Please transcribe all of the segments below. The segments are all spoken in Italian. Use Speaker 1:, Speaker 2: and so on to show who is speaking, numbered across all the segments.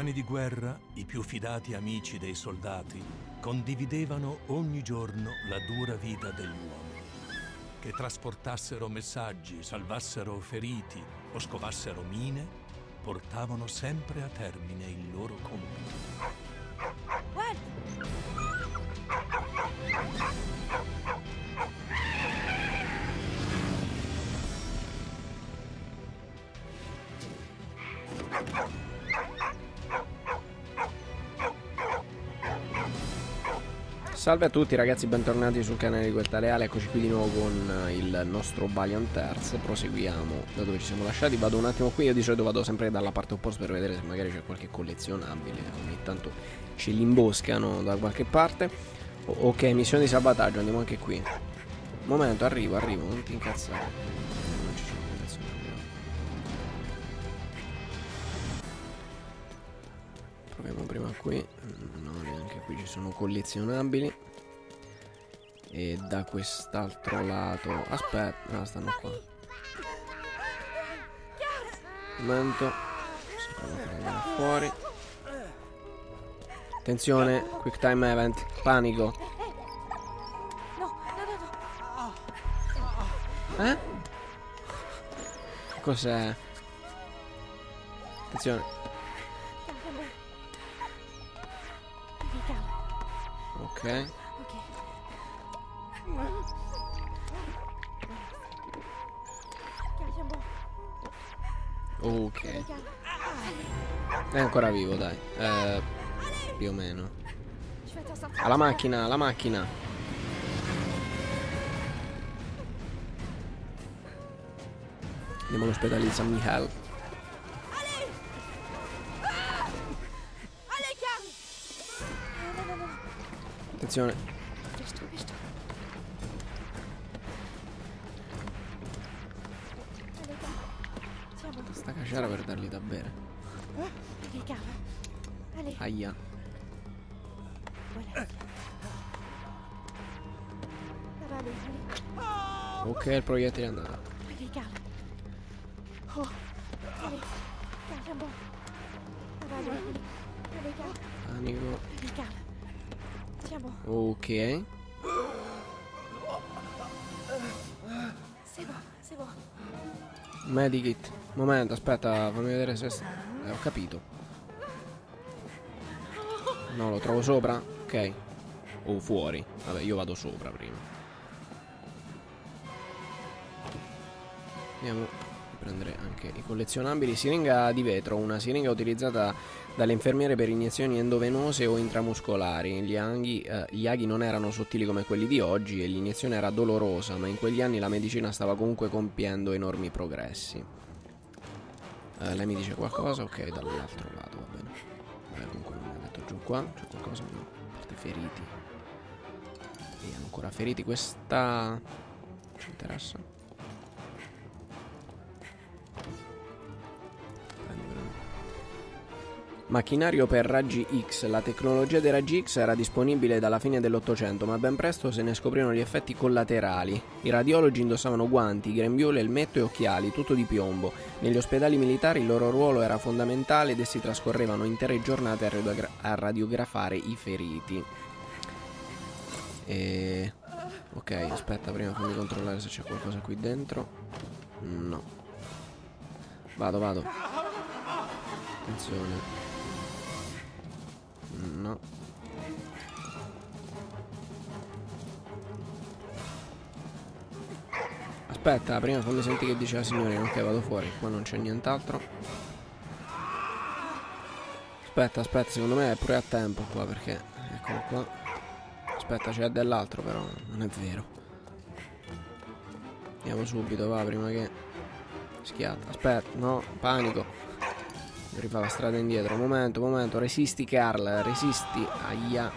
Speaker 1: cani di guerra, i più fidati amici dei soldati, condividevano ogni giorno la dura vita dell'uomo. Che trasportassero messaggi, salvassero feriti o scovassero mine, portavano sempre a termine il loro compito.
Speaker 2: Salve a tutti ragazzi, bentornati sul canale di Guetta Leale, eccoci qui di nuovo con il nostro Valiant Earth, proseguiamo da dove ci siamo lasciati, vado un attimo qui, io di solito vado sempre dalla parte opposta per vedere se magari c'è qualche collezionabile, ogni tanto ce li imboscano da qualche parte. O ok, missione di sabotaggio, andiamo anche qui. Momento, arrivo, arrivo, non ti incazzare. Proviamo prima qui qui ci sono collezionabili. E da quest'altro lato aspetta no stanno qua. Momento. A andare fuori. Attenzione quick time event panico. Eh? cos'è? Attenzione Ok. È ancora vivo, dai. Eh, più o meno. Alla macchina, alla macchina. Andiamo all'ospedale di Attenzione. Sta cacciara per dargli da bere. Aia. Ok, il proiettile è andato. Panico. Ok. Medikit. Momento, aspetta, fammi vedere se... Eh, ho capito. No, lo trovo sopra? Ok. O fuori. Vabbè, io vado sopra prima. Andiamo prendere anche i collezionabili. Siringa di vetro, una siringa utilizzata dalle infermiere per iniezioni endovenose o intramuscolari. Gli aghi, eh, gli aghi non erano sottili come quelli di oggi e l'iniezione era dolorosa, ma in quegli anni la medicina stava comunque compiendo enormi progressi. Eh, lei mi dice qualcosa? Ok, dall'altro lato, va bene. Beh, comunque non mi ha detto giù qua. C'è qualcosa? No, a parte feriti. E ancora feriti. Questa... ci interessa? Macchinario per raggi X. La tecnologia dei raggi X era disponibile dalla fine dell'Ottocento, ma ben presto se ne scoprirono gli effetti collaterali. I radiologi indossavano guanti, grembiule, elmetto e occhiali, tutto di piombo. Negli ospedali militari il loro ruolo era fondamentale ed essi trascorrevano intere giornate a, radiogra a radiografare i feriti. E... Ok, aspetta, prima fammi controllare se c'è qualcosa qui dentro. No. Vado, vado. Attenzione. Aspetta, prima fammi sentire che dice la signorina. Ok, vado fuori. Qua non c'è nient'altro. Aspetta, aspetta, secondo me è pure a tempo qua perché... Eccolo qua. Aspetta, c'è dell'altro però, non è vero. Andiamo subito, va, prima che... Schiatta. Aspetta, no, panico. Rifà la strada indietro. Momento, momento. Resisti, Carl. Resisti. Aia.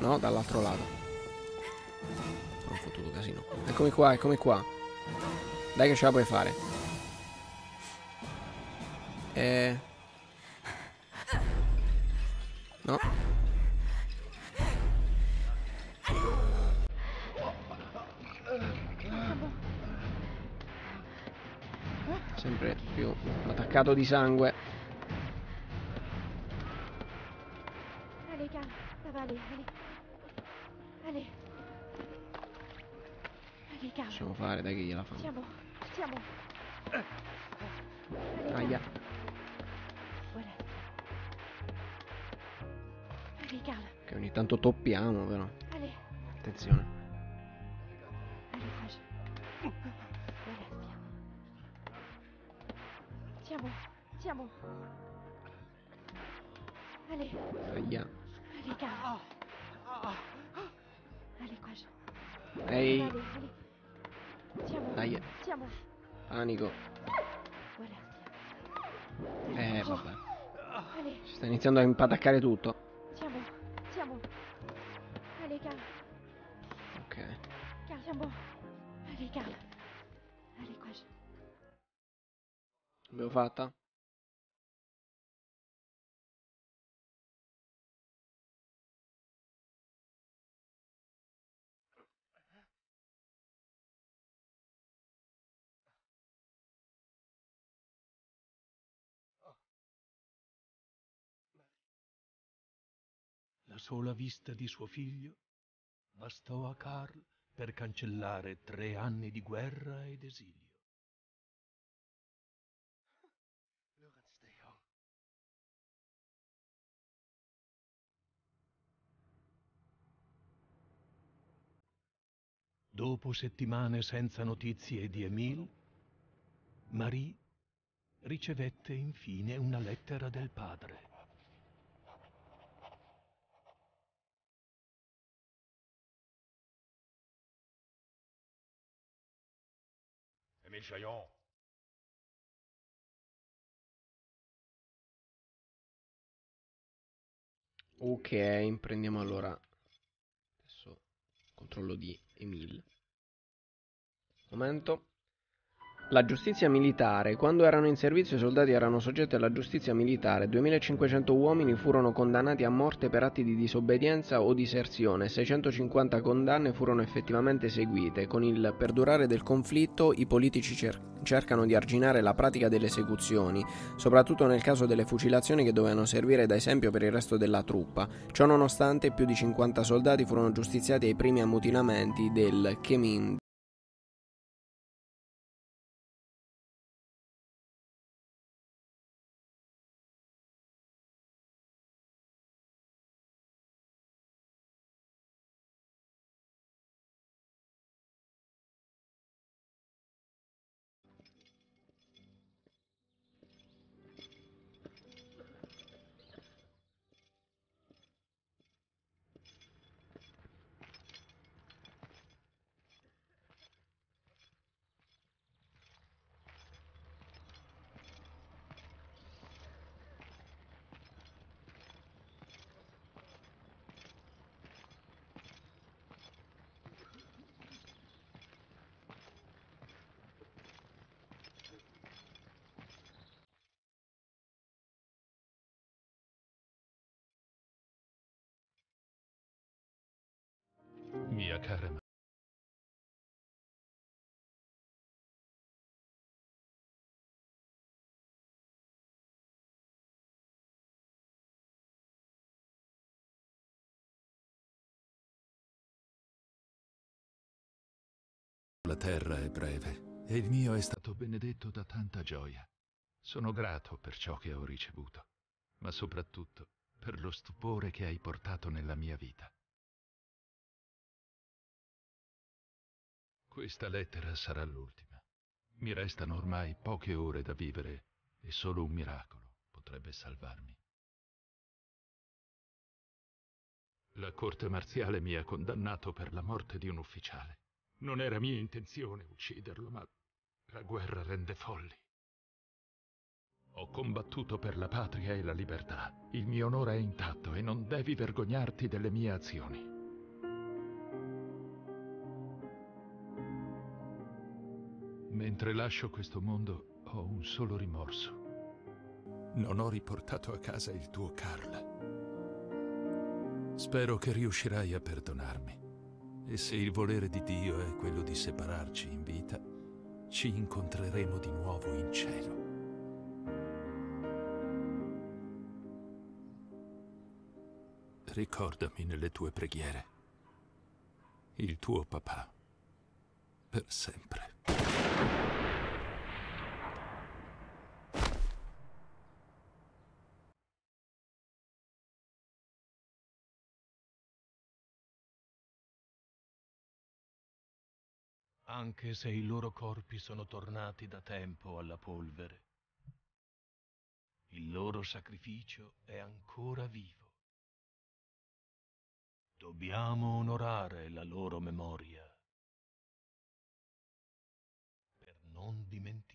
Speaker 2: No, dall'altro lato. Ho fottuto casino. Eccomi qua, eccomi qua. Dai che ce la puoi fare. Eh... No. sempre più attaccato di sangue.
Speaker 3: Allez, Carl, ça va aller, allez. Allez. Allez, Carl.
Speaker 2: Possiamo fare, dai che gliela fa.
Speaker 3: Tiens bon. Allez.
Speaker 2: Aia.
Speaker 3: Voilà. Allez, Carl.
Speaker 2: Che ogni tanto toppiamo però.
Speaker 3: Allez,
Speaker 2: Attenzione.
Speaker 3: allez, courage. Voilà, bon, tiens bon. Allez,
Speaker 2: Aia.
Speaker 3: Allez, Carl. Allez, courage. Allez, allez. Tiens bon,
Speaker 2: Aia.
Speaker 3: tiens bon.
Speaker 2: Panico.
Speaker 3: Voilà.
Speaker 2: Eh, vabbè.
Speaker 3: Allez,
Speaker 2: Si sta iniziando a impataccare tutto.
Speaker 3: tiens bon, tiens bon. Allez, Carl.
Speaker 2: Ok.
Speaker 3: Carl, tiens bon. Allez, Carl. Allez, courage.
Speaker 2: L'abbiamo fatta?
Speaker 1: Sola vista di suo figlio bastò a Karl per cancellare tre anni di guerra ed esilio. Dopo settimane senza notizie di Emile, Marie ricevette infine una lettera del padre.
Speaker 4: Chaillon,
Speaker 2: Ok, prendiamo allora. Adesso controllo di Emil. Momento. La giustizia militare. Quando erano in servizio i soldati erano soggetti alla giustizia militare. 2500 uomini furono condannati a morte per atti di disobbedienza o diserzione. 650 condanne furono effettivamente eseguite. Con il perdurare del conflitto i politici cer- cercano di arginare la pratica delle esecuzioni, soprattutto nel caso delle fucilazioni che dovevano servire da esempio per il resto della truppa. Ciò nonostante più di 50 soldati furono giustiziati ai primi ammutinamenti del Chemin
Speaker 1: Mia cara ma-
Speaker 5: La terra è breve e il mio è stato benedetto da tanta gioia. Sono grato per ciò che ho ricevuto, ma soprattutto per lo stupore che hai portato nella mia vita. Questa lettera sarà l'ultima. Mi restano ormai poche ore da vivere e solo un miracolo potrebbe salvarmi. La corte marziale mi ha condannato per la morte di un ufficiale. Non era mia intenzione ucciderlo, ma la guerra rende folli. Ho combattuto per la patria e la libertà. Il mio onore è intatto e non devi vergognarti delle mie azioni. Mentre lascio questo mondo ho un solo rimorso. Non ho riportato a casa il tuo Carl. Spero che riuscirai a perdonarmi. E se il volere di Dio è quello di separarci in vita, ci incontreremo di nuovo in cielo. Ricordami nelle tue preghiere il tuo papà per sempre.
Speaker 1: Anche se i loro corpi sono tornati da tempo alla polvere, il loro sacrificio è ancora vivo. Dobbiamo onorare la loro memoria per non dimenticare.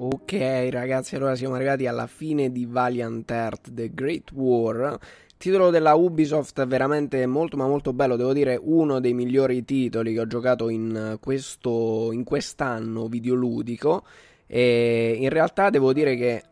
Speaker 2: Ok ragazzi, allora siamo arrivati alla fine di Valiant Earth The Great War. Titolo della Ubisoft veramente molto ma molto bello, devo dire uno dei migliori titoli che ho giocato in, questo, in quest'anno videoludico e in realtà devo dire che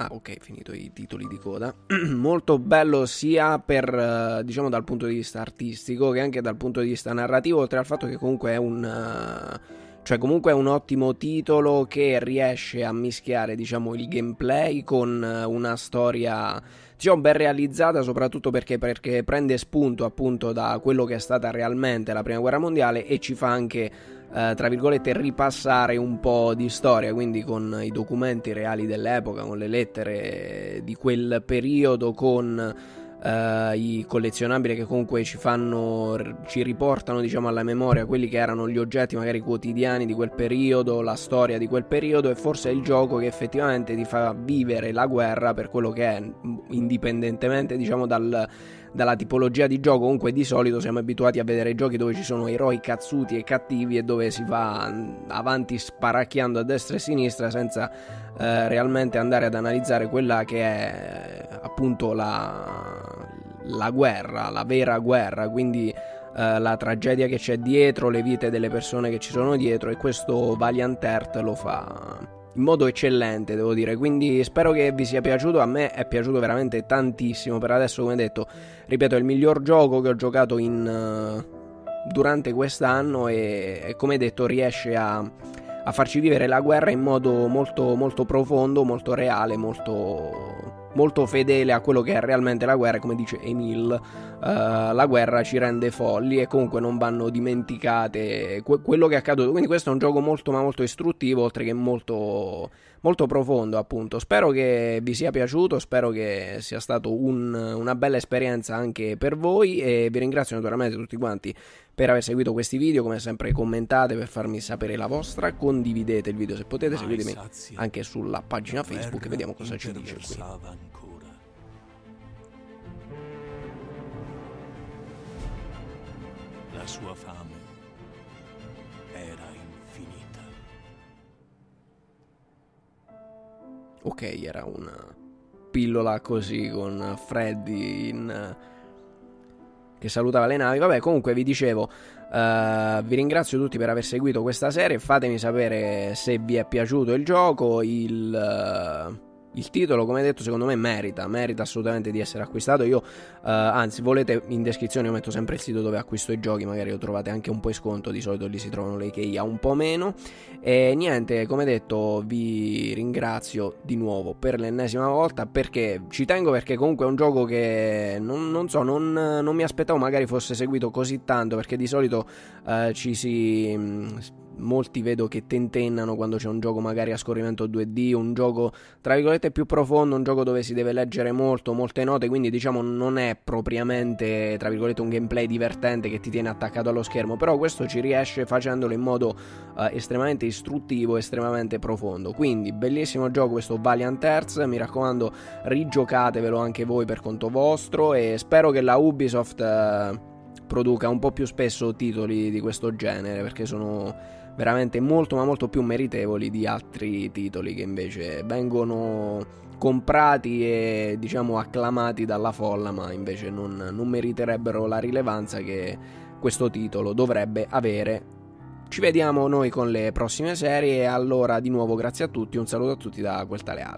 Speaker 2: Ah, ok, finito i titoli di coda. Molto bello sia per, diciamo, dal punto di vista artistico che anche dal punto di vista narrativo, oltre al fatto che comunque è un uh, cioè comunque è un ottimo titolo che riesce a mischiare diciamo il gameplay con eh, una storia diciamo ben realizzata soprattutto perché, perché prende spunto appunto da quello che è stata realmente la prima guerra mondiale e ci fa anche eh, tra virgolette ripassare un po' di storia quindi con i documenti reali dell'epoca con le lettere di quel periodo con Uh, i collezionabili che comunque ci fanno ci riportano diciamo alla memoria quelli che erano gli oggetti magari quotidiani di quel periodo la storia di quel periodo e forse è il gioco che effettivamente ti fa vivere la guerra per quello che è indipendentemente diciamo dal dalla tipologia di gioco, comunque di solito siamo abituati a vedere giochi dove ci sono eroi cazzuti e cattivi e dove si va avanti sparacchiando a destra e a sinistra senza eh, realmente andare ad analizzare quella che è appunto la, la guerra, la vera guerra, quindi eh, la tragedia che c'è dietro, le vite delle persone che ci sono dietro e questo Valiant Earth lo fa in modo eccellente, devo dire. Quindi spero che vi sia piaciuto. A me è piaciuto veramente tantissimo. Per adesso, come detto, ripeto, è il miglior gioco che ho giocato in, uh, durante quest'anno e, e, come detto, riesce a, a farci vivere la guerra in modo molto, molto profondo, molto reale, molto molto fedele a quello che è realmente la guerra, come dice Emil, uh, la guerra ci rende folli e comunque non vanno dimenticate que- quello che è accaduto. Quindi questo è un gioco molto ma molto istruttivo, oltre che molto, molto profondo appunto. Spero che vi sia piaciuto, spero che sia stato un, una bella esperienza anche per voi e vi ringrazio naturalmente tutti quanti per aver seguito questi video, come sempre commentate per farmi sapere la vostra, condividete il video se potete, seguitemi anche sulla pagina Facebook e vediamo cosa ci dice qui.
Speaker 1: La sua fame
Speaker 2: Ok, era una pillola così con Freddy in che salutava le navi. Vabbè, comunque vi dicevo, uh, vi ringrazio tutti per aver seguito questa serie. Fatemi sapere se vi è piaciuto il gioco. Il. Uh, il titolo, come detto, secondo me merita, merita assolutamente di essere acquistato. Io, uh, anzi, volete in descrizione, io metto sempre il sito dove acquisto i giochi, magari lo trovate anche un po' in sconto, di solito lì si trovano le key a un po' meno. E niente, come detto, vi ringrazio di nuovo per l'ennesima volta perché ci tengo perché comunque è un gioco che non, non so, non, non, mi aspettavo magari fosse seguito così tanto perché di solito uh, ci si molti vedo che tentennano quando c'è un gioco magari a scorrimento 2D, un gioco tra virgolette più profondo, un gioco dove si deve leggere molto, molte note, quindi diciamo non è propriamente tra virgolette un gameplay divertente che ti tiene attaccato allo schermo, però questo ci riesce facendolo in modo uh, estremamente istruttivo, estremamente profondo. Quindi bellissimo gioco questo Valiant Earth, mi raccomando rigiocatevelo anche voi per conto vostro e spero che la Ubisoft uh, produca un po' più spesso titoli di questo genere perché sono veramente molto ma molto più meritevoli di altri titoli che invece vengono comprati e diciamo acclamati dalla folla, ma invece non, non meriterebbero la rilevanza che questo titolo dovrebbe avere. Ci vediamo noi con le prossime serie allora di nuovo grazie a tutti, un saluto a tutti da quel tale Ale.